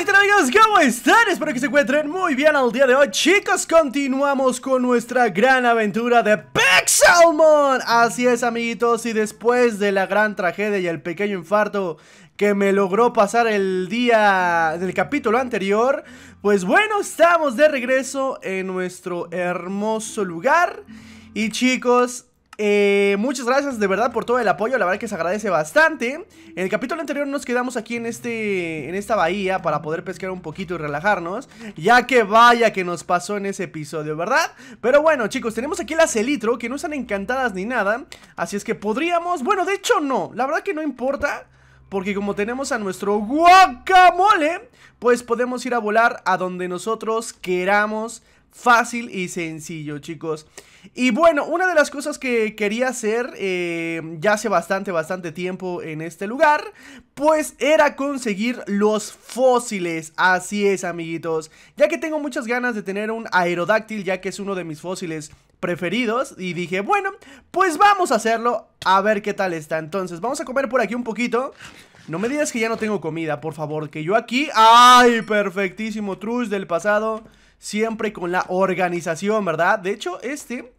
¿qué tal amigos? ¿Cómo están? Espero que se encuentren muy bien al día de hoy Chicos, continuamos con nuestra gran aventura de Pixelmon Así es amiguitos, y después de la gran tragedia y el pequeño infarto que me logró pasar el día del capítulo anterior Pues bueno, estamos de regreso en nuestro hermoso lugar Y chicos, eh, muchas gracias de verdad por todo el apoyo, la verdad que se agradece bastante. En el capítulo anterior nos quedamos aquí en, este, en esta bahía para poder pescar un poquito y relajarnos. Ya que vaya que nos pasó en ese episodio, ¿verdad? Pero bueno chicos, tenemos aquí las elitro que no están encantadas ni nada. Así es que podríamos, bueno de hecho no, la verdad que no importa porque como tenemos a nuestro guacamole, pues podemos ir a volar a donde nosotros queramos Fácil y sencillo, chicos. Y bueno, una de las cosas que quería hacer eh, ya hace bastante, bastante tiempo en este lugar, pues era conseguir los fósiles. Así es, amiguitos. Ya que tengo muchas ganas de tener un aerodáctil, ya que es uno de mis fósiles preferidos y dije, bueno, pues vamos a hacerlo a ver qué tal está. Entonces, vamos a comer por aquí un poquito. No me digas que ya no tengo comida, por favor, que yo aquí... ¡Ay, perfectísimo! Trush del pasado siempre con la organización, ¿verdad? De hecho, este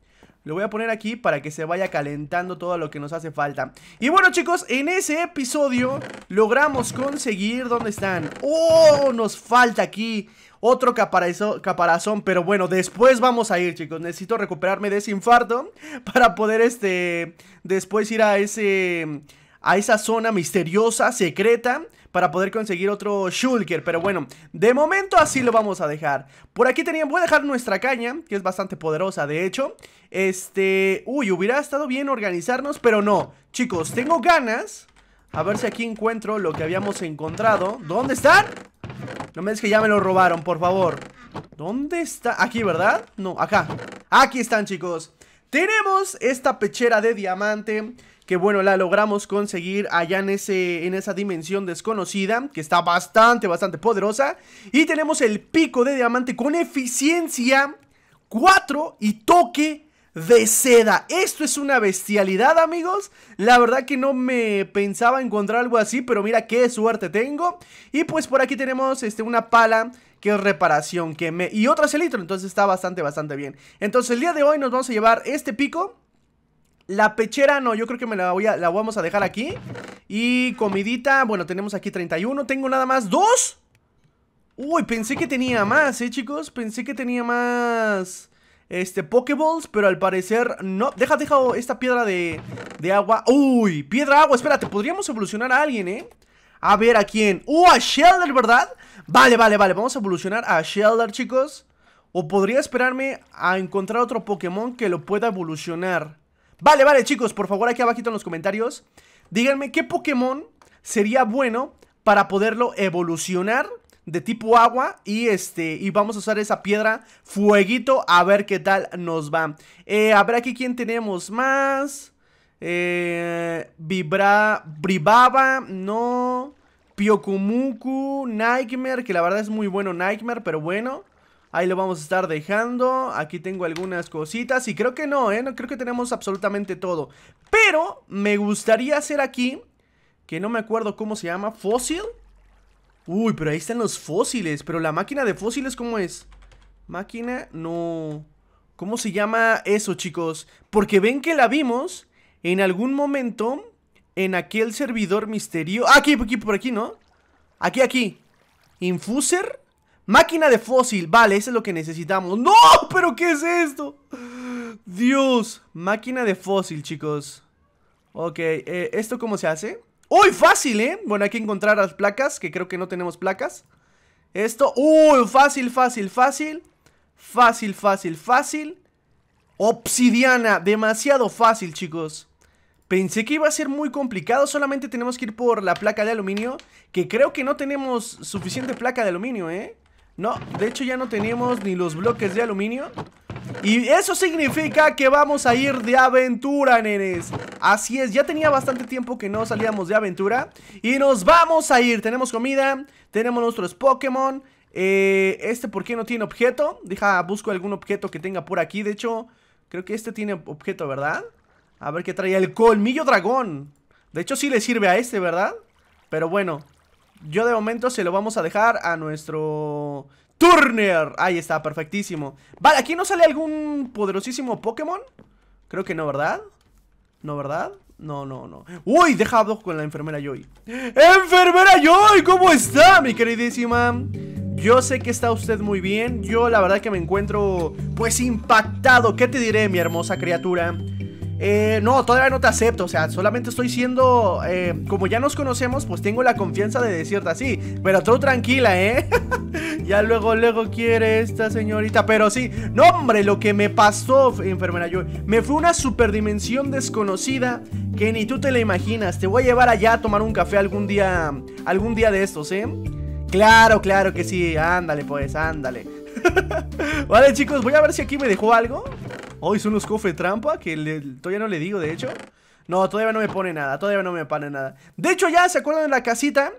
lo voy a poner aquí para que se vaya calentando todo lo que nos hace falta Y bueno chicos, en ese episodio logramos conseguir... ¿Dónde están? ¡Oh! Nos falta aquí otro caparazón, pero bueno, después vamos a ir chicos Necesito recuperarme de ese infarto para poder este... Después ir a ese... A esa zona misteriosa, secreta para poder conseguir otro Shulker. Pero bueno, de momento así lo vamos a dejar. Por aquí teníamos, voy a dejar nuestra caña, que es bastante poderosa de hecho. Este, uy, hubiera estado bien organizarnos, pero no. Chicos, tengo ganas. A ver si aquí encuentro lo que habíamos encontrado. ¿Dónde están? No me des que ya me lo robaron, por favor. ¿Dónde está? Aquí, ¿verdad? No, acá. Aquí están, chicos. Tenemos esta pechera de diamante que bueno, la logramos conseguir allá en, ese, en esa dimensión desconocida, que está bastante, bastante poderosa. Y tenemos el pico de diamante con eficiencia 4 y toque de seda. Esto es una bestialidad, amigos. La verdad que no me pensaba encontrar algo así, pero mira qué suerte tengo. Y pues por aquí tenemos este, una pala que es reparación, que me... Y otra celitro, entonces está bastante, bastante bien. Entonces el día de hoy nos vamos a llevar este pico la pechera no, yo creo que me la, voy a, la vamos a dejar aquí Y comidita, bueno, tenemos aquí 31 Tengo nada más, ¿dos? Uy, pensé que tenía más, ¿eh, chicos? Pensé que tenía más... Este, Pokeballs, pero al parecer no Deja, deja esta piedra de, de agua Uy, piedra agua, espérate, podríamos evolucionar a alguien, ¿eh? A ver, ¿a quién? ¡Uh, a Shelder, ¿verdad? Vale, vale, vale, vamos a evolucionar a Shelder, chicos O podría esperarme a encontrar otro Pokémon que lo pueda evolucionar Vale, vale, chicos, por favor aquí abajito en los comentarios Díganme qué Pokémon sería bueno para poderlo evolucionar de tipo agua y este y vamos a usar esa piedra fueguito a ver qué tal nos va. Eh, a ver aquí quién tenemos más. Eh, Vibra, Bribaba, no. Piokumuku, Nightmare, que la verdad es muy bueno Nightmare, pero bueno. Ahí lo vamos a estar dejando. Aquí tengo algunas cositas. Y creo que no, ¿eh? No, creo que tenemos absolutamente todo. Pero me gustaría hacer aquí... Que no me acuerdo cómo se llama. ¿Fósil? Uy, pero ahí están los fósiles. Pero la máquina de fósiles, ¿cómo es? Máquina, no... ¿Cómo se llama eso, chicos? Porque ven que la vimos en algún momento en aquel servidor misterio... Ah, aquí, aquí, por aquí, ¿no? Aquí, aquí. Infuser. Máquina de fósil, vale, eso es lo que necesitamos ¡No! ¿Pero qué es esto? Dios, máquina de fósil, chicos Ok, eh, ¿esto cómo se hace? ¡Uy, fácil, eh! Bueno, hay que encontrar las placas, que creo que no tenemos placas Esto, ¡uy, fácil, fácil, fácil! Fácil, fácil, fácil Obsidiana, demasiado fácil, chicos Pensé que iba a ser muy complicado, solamente tenemos que ir por la placa de aluminio Que creo que no tenemos suficiente placa de aluminio, ¿eh? No, de hecho ya no tenemos ni los bloques de aluminio. Y eso significa que vamos a ir de aventura, nenes. Así es, ya tenía bastante tiempo que no salíamos de aventura. Y nos vamos a ir, tenemos comida, tenemos nuestros Pokémon. Eh, Este, ¿por qué no tiene objeto? Deja, busco algún objeto que tenga por aquí. De hecho, creo que este tiene objeto, ¿verdad? A ver qué trae, el colmillo dragón. De hecho sí le sirve a este, ¿verdad? Pero bueno Yo de momento se lo vamos a dejar a nuestro Turner. Ahí está, perfectísimo. Vale, ¿aquí no sale algún poderosísimo Pokémon? Creo que no, ¿verdad? ¿No, verdad? No, no, no. Uy, dejado con la enfermera Joy. ¡Enfermera Joy! ¿Cómo está, mi queridísima? Yo sé que está usted muy bien. Yo la verdad que me encuentro, pues, impactado. ¿Qué te diré, mi hermosa criatura? Eh, no, todavía no te acepto, o sea, solamente estoy siendo, eh, como ya nos conocemos, pues tengo la confianza de decirte así, pero tú tranquila, ¿eh? ya luego, luego quiere esta señorita, pero sí, no hombre, lo que me pasó, enfermera yo, me fue una superdimensión desconocida que ni tú te la imaginas, te voy a llevar allá a tomar un café algún día, algún día de estos, ¿eh? Claro, claro que sí, ándale pues, ándale. vale chicos, voy a ver si aquí me dejó algo Hoy son los cofres trampa que todavía no le digo, de hecho. No, todavía no me pone nada, todavía no me pone nada. De hecho, ya, ¿se acuerdan de la casita?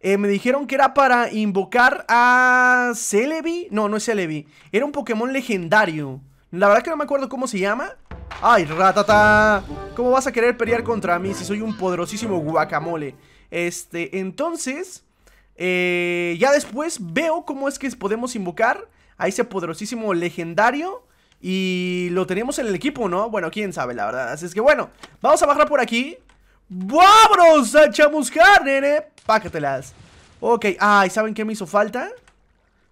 Eh, me dijeron que era para invocar a Celebi. No, no es Celebi. Era un Pokémon legendario. La verdad que no me acuerdo cómo se llama. ¡Ay, ratata! ¿Cómo vas a querer pelear contra mí si soy un poderosísimo guacamole? Este, entonces... Eh, ya después veo cómo es que podemos invocar a ese poderosísimo legendario y lo teníamos en el equipo, ¿no? Bueno, quién sabe, la verdad. Así es que bueno, vamos a bajar por aquí. ¡Vámonos a chamuscar, nene! Pácatelas. Ok, ay, ¿saben qué me hizo falta?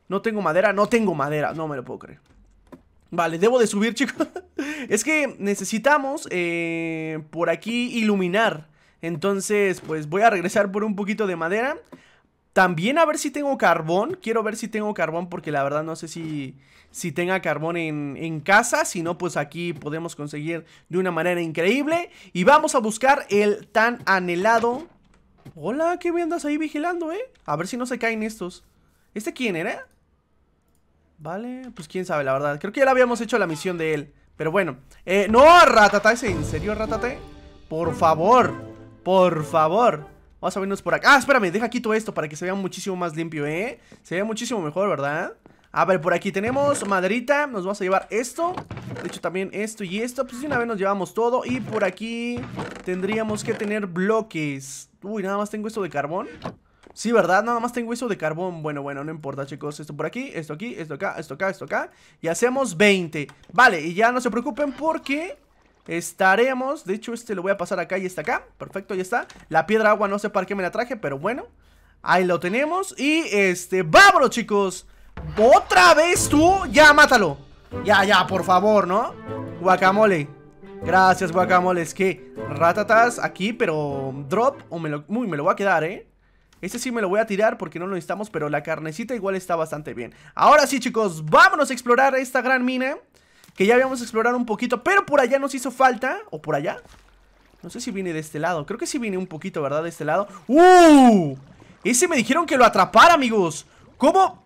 No tengo madera, no tengo madera. No me lo puedo creer. Vale, debo de subir, chicos. Es que necesitamos eh, por aquí iluminar. Entonces, pues voy a regresar por un poquito de madera También a ver si tengo carbón Quiero ver si tengo carbón porque la verdad no sé si si tenga carbón en, casa. Si no, pues aquí podemos conseguir de una manera increíble. Y vamos a buscar el tan anhelado... Hola, ¿qué andas ahí vigilando, eh? A ver si no se caen estos. ¿Este quién era? Vale, pues quién sabe, la verdad. Creo que ya le habíamos hecho la misión de él. Pero bueno. Eh, no, Ratata, ¿es en serio, Ratate? Por favor, por favor. Vamos a vernos por acá. Ah, espérame, deja quito esto para que se vea muchísimo más limpio, ¿eh? Se ve muchísimo mejor, ¿verdad? A ver, por aquí tenemos maderita. Nos vamos a llevar esto. De hecho también esto y esto. Pues una vez nos llevamos todo. Y por aquí tendríamos que tener bloques. Uy, nada más tengo esto de carbón. Sí, ¿verdad? Nada más tengo eso de carbón. Bueno, bueno, no importa, chicos. Esto por aquí, esto aquí, esto acá, esto acá, esto acá. Y hacemos 20 Vale, y ya no se preocupen porque Estaremos, de hecho este lo voy a pasar acá y está acá. Perfecto, ya está. La piedra agua no sé para qué me la traje, pero bueno Ahí lo tenemos. Y este, vámonos chicos. ¿Otra vez tú? Ya, mátalo. Ya, ya, por favor, ¿no? Guacamole. Gracias, guacamole. Es que ratatas aquí, pero Drop o me lo, me lo voy a quedar, ¿eh? Este sí me lo voy a tirar porque no lo necesitamos Pero la carnecita igual está bastante bien. Ahora sí, chicos, vámonos a explorar esta gran mina Que ya habíamos explorado un poquito Pero por allá nos hizo falta ¿O por allá? No sé si viene de este lado Creo que sí viene un poquito, ¿verdad? De este lado ¡Uh! Ese me dijeron que lo atrapara, amigos ¿Cómo?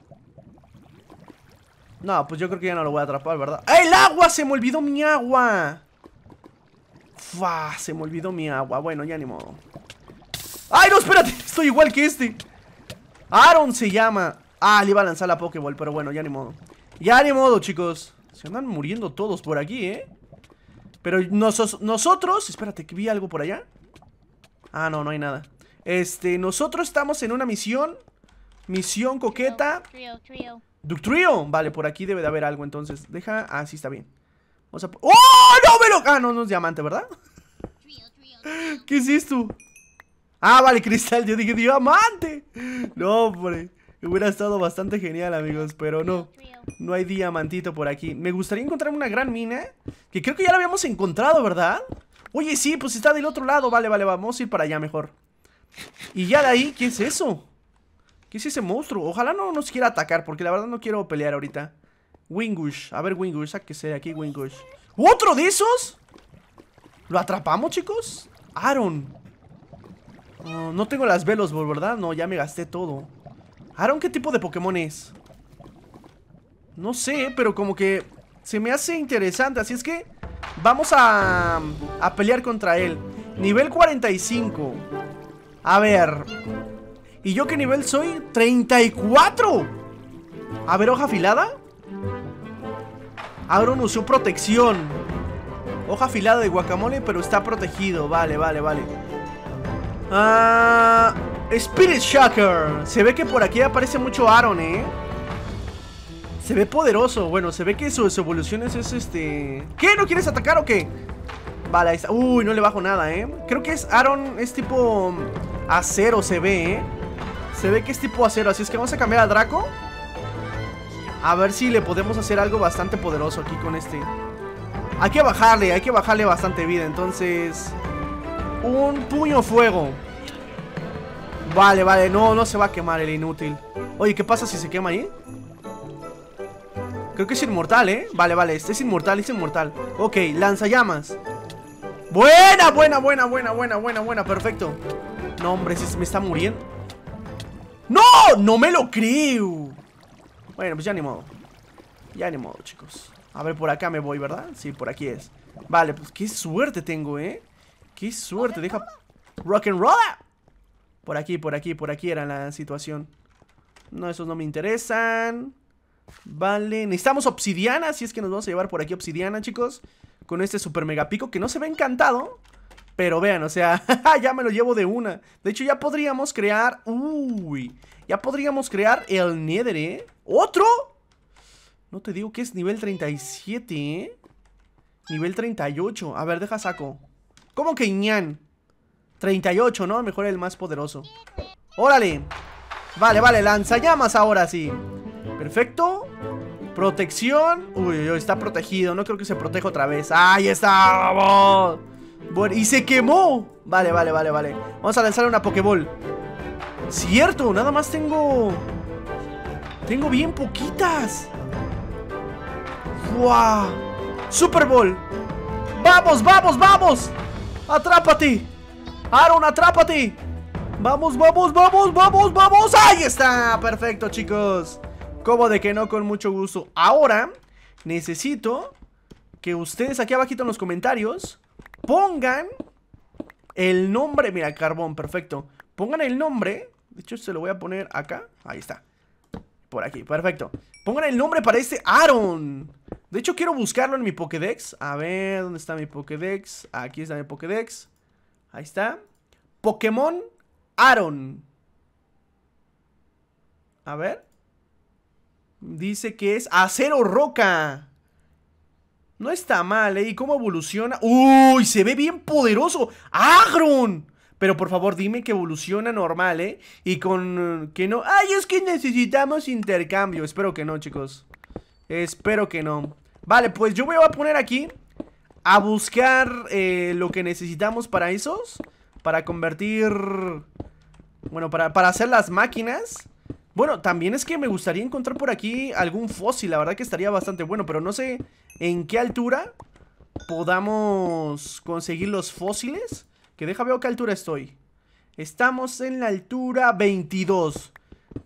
No, pues yo creo que ya no lo voy a atrapar, ¿verdad? ¡El agua! ¡Se me olvidó mi agua! ¡Fua! Se me olvidó mi agua Bueno, ya ni modo ¡Ay, no! Espérate, estoy igual que este Aaron se llama Ah, le iba a lanzar la Pokéball, pero bueno, ya ni modo Ya ni modo, chicos Se andan muriendo todos por aquí, ¿eh? Pero nosotros... Espérate, que vi algo por allá. Ah, no, no hay nada. Este, nosotros estamos en una misión. Misión coqueta. Trio, trio. Ductrio, vale, por aquí debe de haber algo entonces. Deja, ah, sí está bien. Vamos a... ¡Oh, no me lo... Ah, no, no es diamante, ¿verdad? ¿Qué es esto? Ah, vale, cristal, yo dije diamante No, hombre Hubiera estado bastante genial, amigos, pero no No hay diamantito por aquí Me gustaría encontrar una gran mina Que creo que ya la habíamos encontrado, ¿verdad? Oye, sí, pues está del otro lado Vale, vale, vamos a ir para allá mejor Y ya de ahí, ¿qué es eso? ¿Qué es ese monstruo? Ojalá no nos quiera atacar, porque la verdad no quiero pelear ahorita. Wingush. A ver, Wingush, sáquese aquí, Wingush. ¿Otro de esos? ¿Lo atrapamos, chicos? Aaron. no tengo las velos, ¿verdad? No, ya me gasté todo. Aaron, ¿qué tipo de Pokémon es? No sé, pero como que se me hace interesante. Así es que vamos a, a pelear contra él. Nivel 45. A ver, ¿Y yo qué nivel soy? ¡34! A ver, hoja afilada Aaron usó protección Hoja afilada de guacamole, pero está protegido Vale, vale, vale Ah... Spirit Shocker. Se ve que por aquí aparece mucho Aaron, ¿eh? Se ve poderoso. Bueno, se ve que sus evoluciones es este... ¿Qué? ¿No quieres atacar o qué? Vale, ahí está. Uy, no le bajo nada, ¿eh? Creo que es Aaron, es tipo acero, se ve, ¿eh? Se ve que es tipo acero, así es que vamos a cambiar a Draco. A ver si le podemos hacer algo bastante poderoso aquí con este. Hay que bajarle, hay que bajarle bastante vida, entonces... Un puño fuego. Vale, vale, no, no se va a quemar el inútil. Oye, ¿qué pasa si se quema ahí? Creo que es inmortal, ¿eh? Vale, vale, este es inmortal, es inmortal Ok, lanzallamas Buena, buena, buena, buena, buena, buena, buena, perfecto No, hombre, si me está muriendo ¡No! ¡No me lo creo! Bueno, pues ya ni modo Ya ni modo, chicos A ver, por acá me voy, ¿verdad? Sí, por aquí es Vale, pues qué suerte tengo, ¿eh? Qué suerte, deja... Rock and roll Por aquí, por aquí, por aquí era la situación No, esos no me interesan Vale, necesitamos obsidiana Si es que nos vamos a llevar por aquí obsidiana, chicos Con este super mega pico que no se ve encantado Pero vean, o sea, ya me lo llevo de una De hecho ya podríamos crear Uy, ya podríamos crear el nether, ¿eh? ¿Otro? No te digo que es nivel 37, ¿eh? Nivel 38 A ver, deja saco ¿Cómo que ñan? 38, ¿no? Mejor el más poderoso ¡Órale! Vale, vale, lanzallamas ahora sí Perfecto Protección Uy, está protegido No creo que se proteja otra vez ¡Ahí está! Bueno, y se quemó Vale, vale, vale, vale Vamos a lanzar una Pokéball Cierto, nada más tengo Tengo bien poquitas ¡Wow! Super Bowl ¡Vamos, vamos, vamos! ¡Atrápate! ¡Aaron, atrápate! ¡Vamos, vamos, vamos, vamos, vamos! ¡Ahí está! Perfecto, chicos como de que no? Con mucho gusto. Ahora, necesito que ustedes aquí abajito en los comentarios pongan el nombre. Mira, carbón, perfecto. Pongan el nombre. De hecho, se lo voy a poner acá. Ahí está. Por aquí, perfecto. Pongan el nombre para este Aaron. De hecho, quiero buscarlo en mi Pokédex. A ver, ¿dónde está mi Pokédex? Aquí está mi Pokédex. Ahí está. Pokémon Aaron. A ver. Dice que es acero roca. No está mal, ¿eh? ¿Y cómo evoluciona? ¡Uy! Se ve bien poderoso. ¡Agron! Pero por favor, dime que evoluciona normal, ¿eh? Y con... que no... ¡Ay, es que necesitamos intercambio! Espero que no, chicos. Espero que no. Vale, pues yo voy a poner aquí... A buscar eh, lo que necesitamos para esos. Para convertir... Bueno, para, para hacer las máquinas. Bueno, también es que me gustaría encontrar por aquí algún fósil, la verdad que estaría bastante bueno, pero no sé en qué altura podamos conseguir los fósiles. Que deja ver a qué altura estoy. Estamos en la altura 22.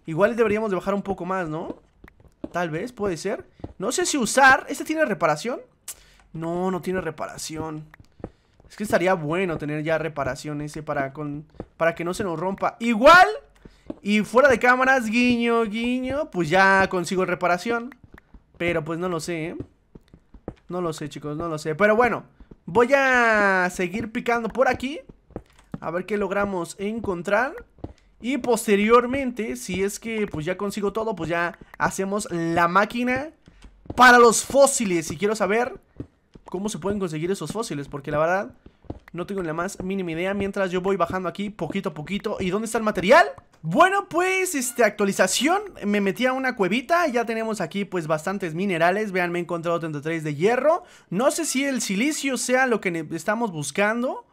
Igual deberíamos de bajar un poco más, ¿no? Tal vez, puede ser. No sé si usar... ¿Este tiene reparación? No, no tiene reparación. Es que estaría bueno tener ya reparación ese para, con, para que no se nos rompa. Igual... Y fuera de cámaras, guiño, guiño, pues ya consigo reparación. Pero pues no lo sé, ¿eh? No lo sé, chicos, no lo sé. Pero bueno, voy a seguir picando por aquí. A ver qué logramos encontrar. Y posteriormente, si es que pues ya consigo todo, pues ya hacemos la máquina para los fósiles. Y quiero saber cómo se pueden conseguir esos fósiles, porque la verdad no tengo la más mínima idea mientras yo voy bajando aquí poquito a poquito. ¿Y dónde está el material? Bueno, pues, este, actualización, me metí a una cuevita, ya tenemos aquí pues bastantes minerales, vean, me he encontrado 33 de hierro, no sé si el silicio sea lo que estamos buscando,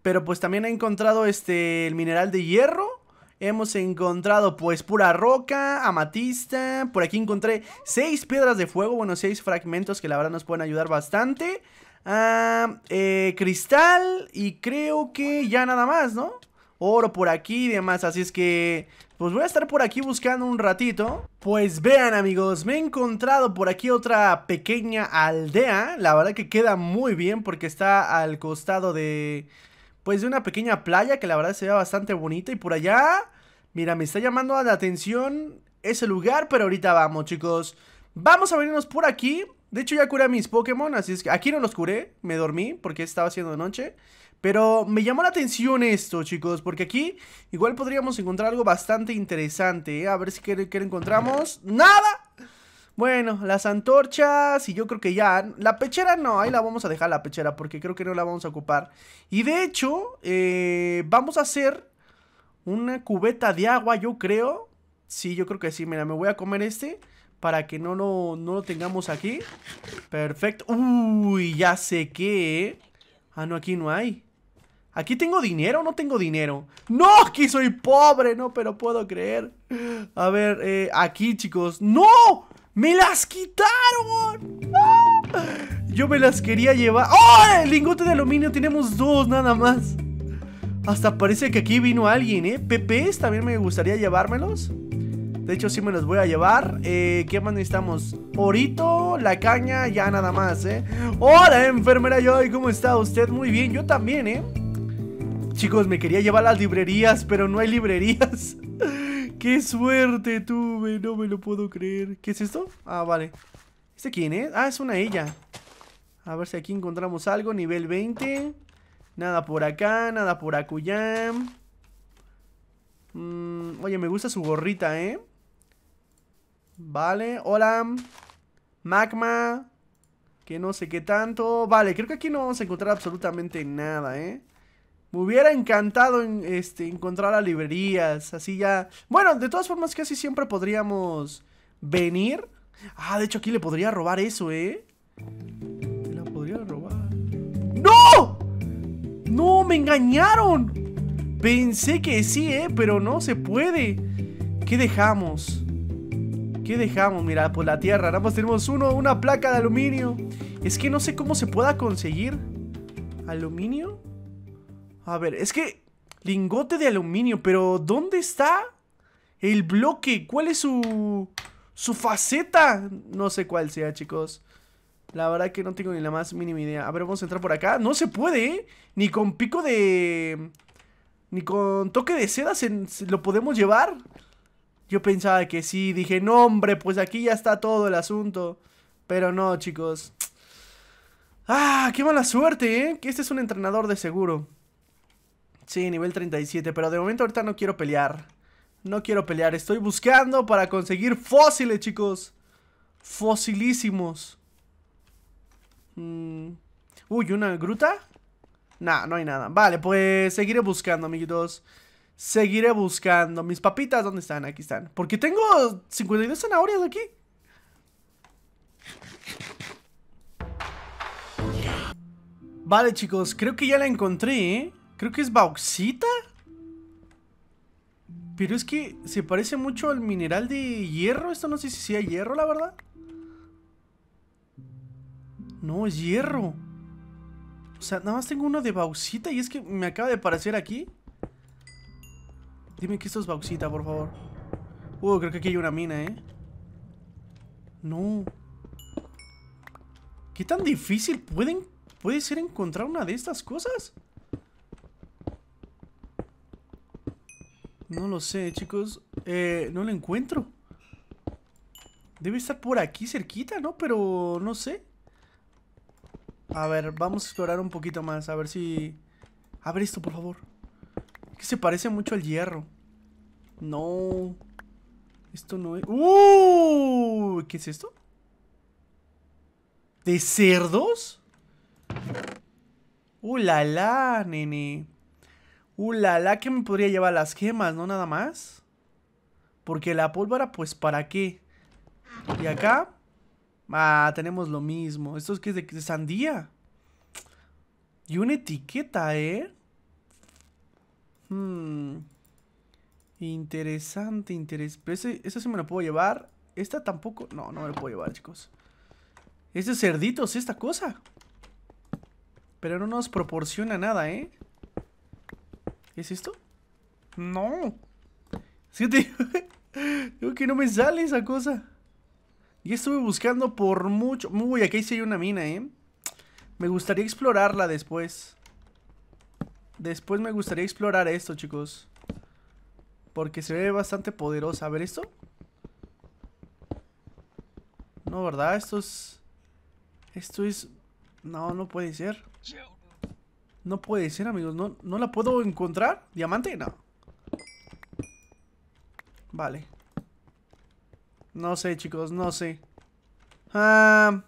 pero pues también he encontrado este, el mineral de hierro, hemos encontrado pues pura roca, amatista, por aquí encontré 6 piedras de fuego, bueno, 6 fragmentos que la verdad nos pueden ayudar bastante, ah, eh, cristal y creo que ya nada más, ¿no? oro por aquí y demás, así es que pues voy a estar por aquí buscando un ratito. Pues vean amigos, me he encontrado por aquí otra pequeña aldea. La verdad que queda muy bien porque está al costado de... Pues de una pequeña playa que la verdad se ve bastante bonita Y por allá, mira, me está llamando la atención ese lugar Pero ahorita vamos chicos Vamos a venirnos por aquí De hecho ya curé a mis Pokémon, así es que aquí no los curé Me dormí porque estaba haciendo noche Pero me llamó la atención esto, chicos, porque aquí igual podríamos encontrar algo bastante interesante, ¿eh? A ver si que, encontramos. ¡Nada! Bueno, las antorchas y yo creo que ya... La pechera no, ahí la vamos a dejar la pechera porque creo que no la vamos a ocupar. Y de hecho, eh, vamos a hacer una cubeta de agua, yo creo. Sí, yo creo que sí. Mira, me voy a comer este para que no lo, no lo tengamos aquí. Perfecto. Uy, ya sé qué. Ah, no, aquí no hay. ¿Aquí tengo dinero o no tengo dinero? ¡No! Aquí soy pobre, no, pero puedo creer. A ver, eh, aquí, chicos. ¡No! ¡Me las quitaron! Yo me las quería llevar. ¡Oh! El lingote de aluminio. Tenemos dos nada más. Hasta parece que aquí vino alguien, ¿eh? ¿PPs? También me gustaría llevármelos. De hecho, sí me los voy a llevar. Eh, ¿Qué más necesitamos? Orito, la caña, ya nada más, ¿eh? Hola, enfermera Joy, ¿cómo está usted? Muy bien, yo también, ¿eh? Chicos, me quería llevar las librerías, pero no hay librerías. ¡Qué suerte tuve! No me lo puedo creer. ¿Qué es esto? Ah, vale. ¿Este quién es? Ah, es una ella. A ver si aquí encontramos algo. Nivel 20. Nada por acá, nada por acullá. Mm, oye, me gusta su gorrita, ¿eh? Vale, hola. Magma. Que no sé qué tanto. Vale, creo que aquí no vamos a encontrar absolutamente nada, ¿eh? Me hubiera encantado en, este, encontrar a librerías, así ya... Bueno, de todas formas casi siempre podríamos venir. Ah, de hecho aquí le podría robar eso, ¿eh? La podría robar. ¡No! ¡No, me engañaron! Pensé que sí, ¿eh? Pero no se puede. ¿Qué dejamos? ¿Qué dejamos? Mira, por la tierra. Nada más tenemos uno, una placa de aluminio. Es que no sé cómo se pueda conseguir. ¿Aluminio? A ver, es que... Lingote de aluminio, pero ¿dónde está? El bloque, ¿cuál es su... Su faceta? No sé cuál sea, chicos. La verdad que no tengo ni la más mínima idea. A ver, vamos a entrar por acá. No se puede, ¿eh? Ni con pico de... Ni con toque de seda se, lo podemos llevar. Yo pensaba que sí. Dije, no, hombre, pues aquí ya está todo el asunto. Pero no, chicos. Ah, qué mala suerte, ¿eh? Que este es un entrenador de seguro. Sí, nivel 37, pero de momento ahorita no quiero pelear. No quiero pelear, estoy buscando para conseguir fósiles, chicos. Fosilísimos. Mm. Uy, ¿una gruta? Nah, no hay nada. Vale, pues seguiré buscando, amiguitos. Seguiré buscando. Mis papitas, ¿dónde están? Aquí están. Porque tengo 52 zanahorias aquí. Vale, chicos, creo que ya la encontré, ¿eh? Creo que es bauxita. Pero es que se parece mucho al mineral de hierro. Esto no sé si sea hierro, la verdad. No, es hierro. O sea, nada más tengo uno de bauxita y es que me acaba de aparecer aquí. Dime que esto es bauxita, por favor. Uh, creo que aquí hay una mina, ¿eh? No. ¿Qué tan difícil pueden, puede ser encontrar una de estas cosas? No lo sé, chicos. Eh, no lo encuentro. Debe estar por aquí cerquita, ¿no? Pero no sé. A ver, vamos a explorar un poquito más. A ver si... Abre esto, por favor. que se parece mucho al hierro. No. Esto no es... ¡Uh! ¿Qué es esto? ¿De cerdos? ¡Uh, la la, nene! Uh, la que me podría llevar las gemas, ¿no? Nada más. Porque la pólvora, pues, ¿para qué? Y acá... Ah, tenemos lo mismo. ¿Esto es que es de, sandía? Y una etiqueta, ¿eh? Hmm. Interesante, interesante. Eso sí me lo puedo llevar. Esta tampoco. No, no me lo puedo llevar, chicos. Es de cerditos esta cosa. Pero no nos proporciona nada, ¿eh? ¿Qué es esto? No. Sí, te... Digo que no me sale esa cosa. Y estuve buscando por mucho... Uy, aquí sí hay una mina, ¿eh? Me gustaría explorarla después. Después me gustaría explorar esto, chicos. Porque se ve bastante poderosa. A ver, ¿esto? No, ¿verdad? Esto es... Esto es... No, no puede ser. No puede ser, amigos. ¿No, ¿No la puedo encontrar? ¿Diamante? No. Vale. No sé, chicos, no sé. Ah,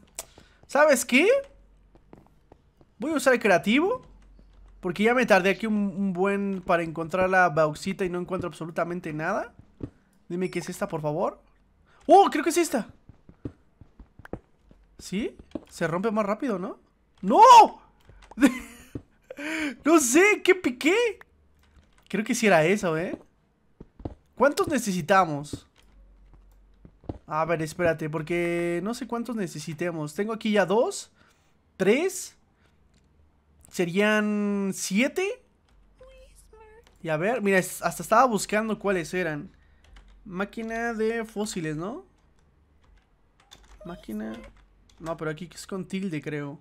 ¿Sabes qué? Voy a usar el creativo. Porque ya me tardé aquí un, buen para encontrar la bauxita y no encuentro absolutamente nada. Dime qué es esta, por favor. ¡Oh! Creo que es esta. ¿Sí? Se rompe más rápido, ¿no? ¡No! No sé, ¿qué piqué? Creo que sí era eso, ¿eh? ¿Cuántos necesitamos? A ver, espérate, porque no sé cuántos necesitemos. Tengo aquí ya dos, tres, serían siete. Y a ver, mira, hasta estaba buscando cuáles eran. Máquina de fósiles, ¿no? Máquina... No, pero aquí es con tilde, creo.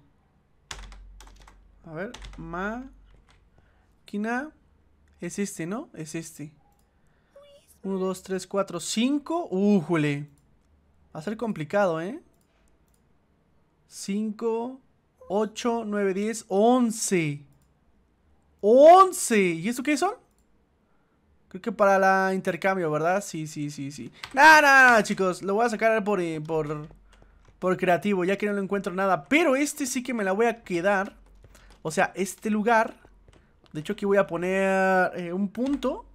A ver, máquina... Es este, ¿no? Es este. 1, 2, 3, 4, 5. ¡Újule! Va a ser complicado, ¿eh? 5, 8, 9, 10, 11. 11. ¿Y eso qué son? Creo que para la intercambio, ¿verdad? Sí, sí, sí, sí. Nada, nada, chicos. Lo voy a sacar por, eh, creativo, ya que no lo encuentro nada. Pero este sí que me la voy a quedar. O sea, este lugar. De hecho, aquí voy a poner eh, un punto.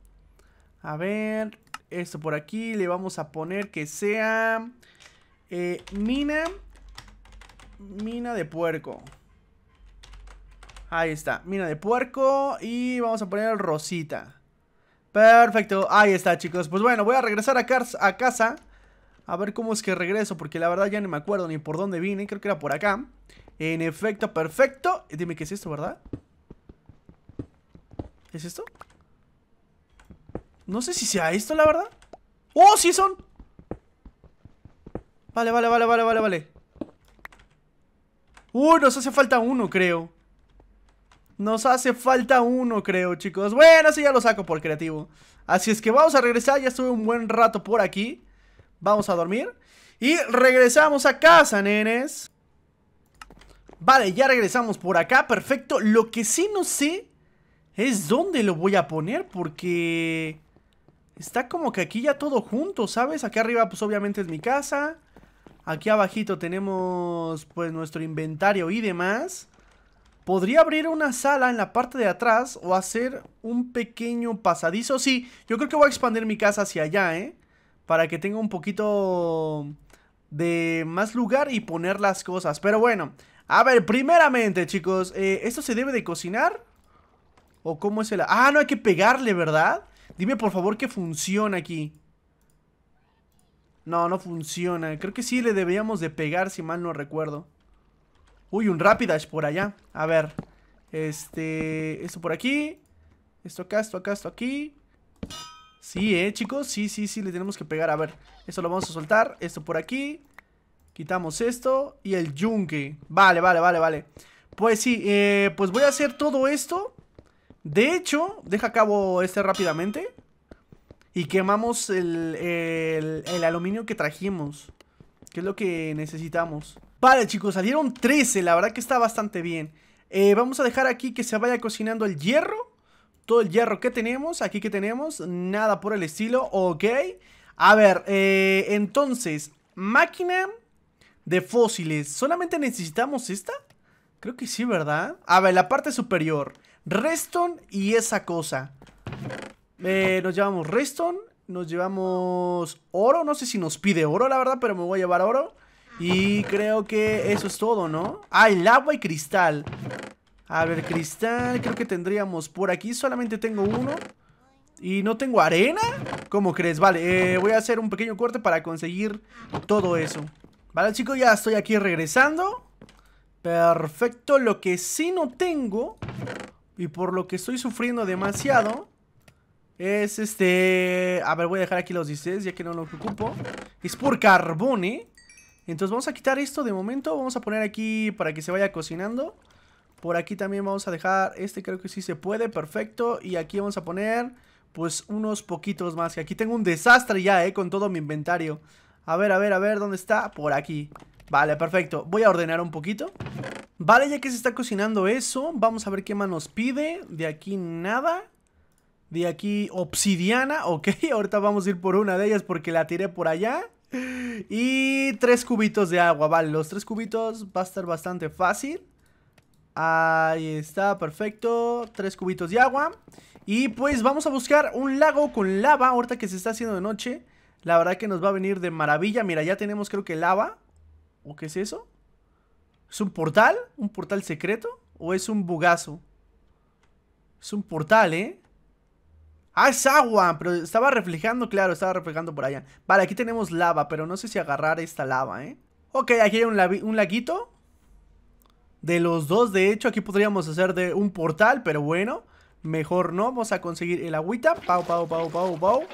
A ver, esto por aquí le vamos a poner que sea eh, mina, mina de puerco. Ahí está, mina de puerco y vamos a poner rosita. Perfecto, ahí está chicos. Pues bueno, voy a regresar a, a casa. A ver cómo es que regreso, porque la verdad ya no me acuerdo ni por dónde vine. Creo que era por acá. En efecto, perfecto. Dime qué es esto, ¿verdad? ¿Es esto? No sé si sea esto, la verdad. ¡Oh, sí son! Vale, vale, vale, vale, vale, vale. Uy, nos hace falta uno, creo. Nos hace falta uno, creo, chicos. Bueno, sí, ya lo saco por creativo. Así es que vamos a regresar. Ya estuve un buen rato por aquí. Vamos a dormir. Y regresamos a casa, nenes. Vale, ya regresamos por acá. Perfecto. Lo que sí no sé es dónde lo voy a poner porque... Está como que aquí ya todo junto, ¿sabes? Aquí arriba pues obviamente es mi casa. Aquí abajito tenemos pues nuestro inventario y demás. Podría abrir una sala en la parte de atrás o hacer un pequeño pasadizo. Sí, yo creo que voy a expandir mi casa hacia allá, ¿eh? Para que tenga un poquito de más lugar y poner las cosas. Pero bueno, a ver, primeramente chicos, eh, ¿esto se debe de cocinar? ¿O cómo es el...? Ah, no hay que pegarle, ¿verdad? Dime por favor que funciona aquí. No, no funciona. Creo que sí le deberíamos de pegar si mal no recuerdo. Uy, un Rapidash por allá. A ver. Este... Esto por aquí. Esto acá, esto acá, esto aquí. Sí, eh, chicos. Sí, sí, sí, le tenemos que pegar. A ver. Esto lo vamos a soltar. Esto por aquí. Quitamos esto. Y el yunque. Vale, vale, vale, vale. Pues sí, eh, pues voy a hacer todo esto de hecho, deja a cabo este rápidamente. Y quemamos el, el, aluminio que trajimos. Que es lo que necesitamos. Vale, chicos, salieron 13. La verdad que está bastante bien. Eh, vamos a dejar aquí que se vaya cocinando el hierro. Todo el hierro que tenemos. Aquí que tenemos. Nada por el estilo. Ok. A ver, eh, entonces, máquina de fósiles. ¿Solamente necesitamos esta? Creo que sí, ¿verdad? A ver, la parte superior. Reston y esa cosa. Eh, nos llevamos Reston. Nos llevamos oro. No sé si nos pide oro, la verdad, pero me voy a llevar oro. Y creo que eso es todo, ¿no? Ah, el agua y cristal. A ver, cristal, creo que tendríamos por aquí. Solamente tengo uno. Y no tengo arena. ¿Cómo crees? Vale, eh, voy a hacer un pequeño corte para conseguir todo eso. Vale, chicos, ya estoy aquí regresando. Perfecto. Lo que sí no tengo y por lo que estoy sufriendo demasiado Es este... A ver, voy a dejar aquí los 16 ya que no lo ocupo Es por carbón, ¿eh? Entonces vamos a quitar esto de momento Vamos a poner aquí para que se vaya cocinando Por aquí también vamos a dejar Este creo que sí se puede, perfecto Y aquí vamos a poner pues unos poquitos más Que aquí tengo un desastre ya, ¿eh? Con todo mi inventario A ver, a ver, a ver, ¿dónde está? Por aquí Vale, perfecto Voy a ordenar un poquito Vale, ya que se está cocinando eso, vamos a ver qué más nos pide. De aquí nada. De aquí obsidiana, ok. Ahorita vamos a ir por una de ellas porque la tiré por allá. Y tres cubitos de agua, vale. Los tres cubitos va a estar bastante fácil. Ahí está, perfecto. Tres cubitos de agua. Y pues vamos a buscar un lago con lava ahorita que se está haciendo de noche. La verdad que nos va a venir de maravilla. Mira, ya tenemos creo que lava. ¿O qué es eso? ¿Es un portal? ¿Un portal secreto? ¿O es un bugazo? Es un portal, ¿eh? Ah, es agua, pero estaba reflejando, claro, estaba reflejando por allá Vale, aquí tenemos lava, pero no sé si agarrar esta lava, ¿eh? Ok, aquí hay un, un laguito De los dos, de hecho, aquí podríamos hacer de un portal, pero bueno Mejor no, vamos a conseguir el agüita Pau, pau, pau, pau, pau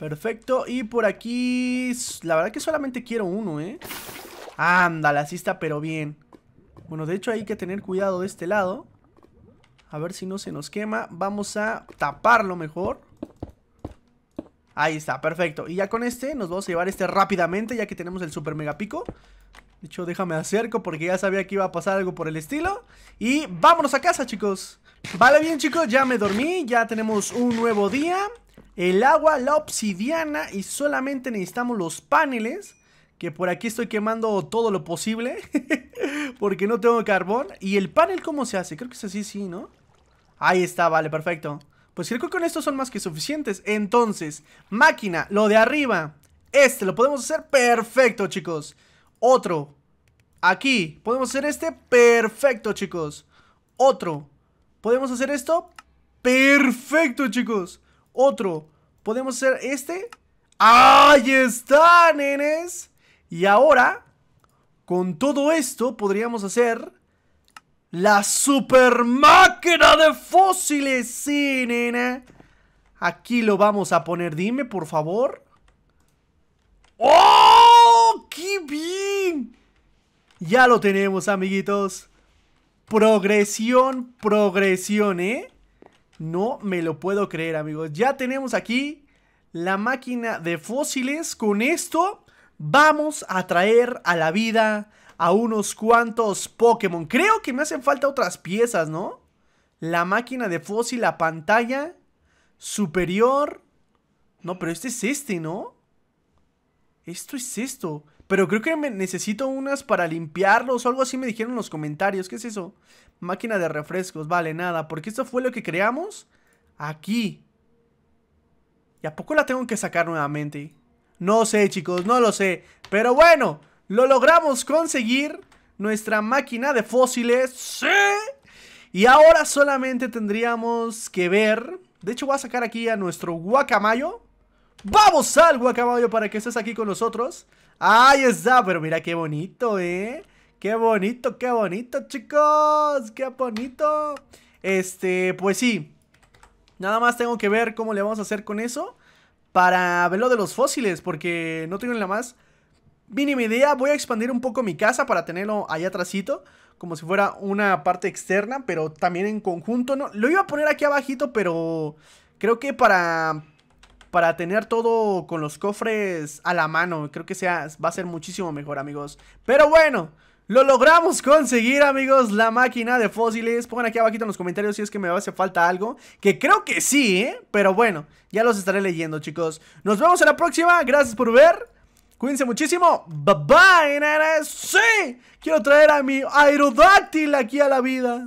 Perfecto, y por aquí La verdad que solamente quiero uno, ¿eh? Ándale, así está, pero bien. Bueno, de hecho hay que tener cuidado de este lado. A ver si no se nos quema. Vamos a taparlo mejor. Ahí está, perfecto. Y ya con este nos vamos a llevar este rápidamente Ya que tenemos el super mega pico. De hecho, déjame acerco porque ya sabía que iba a pasar algo por el estilo. Y vámonos a casa, chicos. Vale, bien, chicos, ya me dormí Ya tenemos un nuevo día El agua, la obsidiana Y solamente necesitamos los paneles que por aquí estoy quemando todo lo posible Porque no tengo carbón ¿Y el panel cómo se hace? Creo que es así, sí, ¿no? Ahí está, vale, perfecto Pues creo que con esto son más que suficientes Entonces, máquina, lo de arriba Este, ¿lo podemos hacer? Perfecto, chicos Otro Aquí, ¿podemos hacer este? Perfecto, chicos Otro ¿Podemos hacer esto? Perfecto, chicos Otro ¿Podemos hacer este? ¡Ahí está, nenes! Y ahora, con todo esto, podríamos hacer la super máquina de fósiles. Sí, nena. Aquí lo vamos a poner. Dime, por favor. ¡Oh! ¡Qué bien! Ya lo tenemos, amiguitos. Progresión, progresión, ¿eh? No me lo puedo creer, amigos. Ya tenemos aquí la máquina de fósiles. Con esto vamos a traer a la vida a unos cuantos Pokémon. Creo que me hacen falta otras piezas, ¿no? La máquina de fósil, la pantalla superior. No, pero este es este, ¿no? Esto es esto. Pero creo que necesito unas para limpiarlos o algo así me dijeron en los comentarios. ¿Qué es eso? Máquina de refrescos. Vale, nada. Porque esto fue lo que creamos aquí. ¿Y a poco la tengo que sacar nuevamente? No sé, chicos, no lo sé. Pero bueno, lo logramos conseguir. Nuestra máquina de fósiles. ¡Sí! Y ahora solamente tendríamos que ver... De hecho, voy a sacar aquí a nuestro guacamayo. ¡Vamos al guacamayo para que estés aquí con nosotros! ¡Ahí está! Pero mira qué bonito, ¿eh? ¡Qué bonito, qué bonito, chicos! ¡Qué bonito! Este, pues sí. Nada más tengo que ver cómo le vamos a hacer con eso para ver lo de los fósiles, porque no tengo la más mínima idea. Voy a expandir un poco mi casa para tenerlo allá atrásito, como si fuera una parte externa, pero también en conjunto. No, lo iba a poner aquí abajito, pero creo que para para tener todo con los cofres a la mano, creo que sea va a ser muchísimo mejor, amigos. Pero bueno, lo logramos conseguir, amigos, la máquina de fósiles. Pongan aquí abajito en los comentarios si es que me hace falta algo. Que creo que sí, ¿eh? Pero bueno, ya los estaré leyendo, chicos. Nos vemos en la próxima. Gracias por ver. Cuídense muchísimo. Bye bye. Sí, quiero traer a mi aerodáctil aquí a la vida.